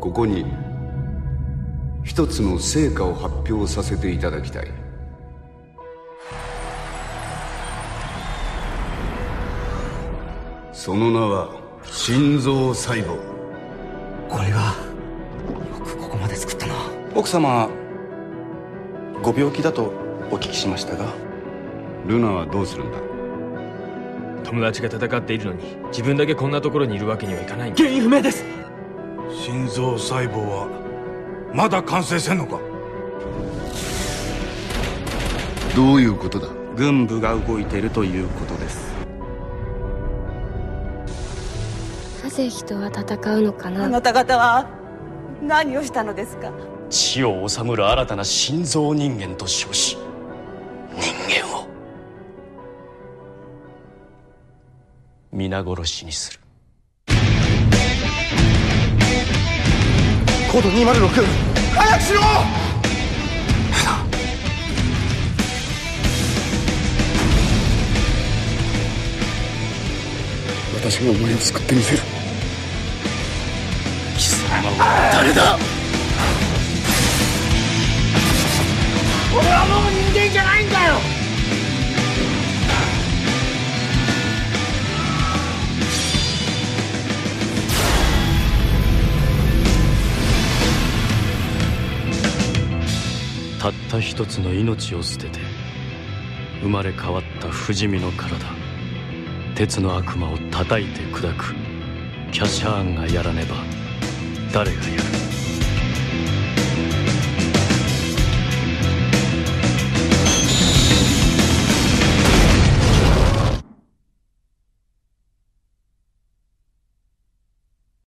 ここに一つの成果を発表させていただきたい。その名は心臓細胞。これがよくここまで作ったな。奥様ご病気だとお聞きしましたが？ルナはどうするんだ？友達が戦っているのに自分だけこんなところにいるわけにはいかない。原因不明です心臓細胞はまだ完成せんのか？どういうことだ？軍部が動いているということです。なぜ人は戦うのかあななた方は何をしたのですか？死を治むる新たな心臓人間と称し人間を皆殺しにするコード206早くしろ！私がお前を救ってみせる。貴様は誰だ？たった一つの命を捨てて生まれ変わった不死身の体鉄の悪魔を叩いて砕く。キャシャーンがやらねば誰がやる？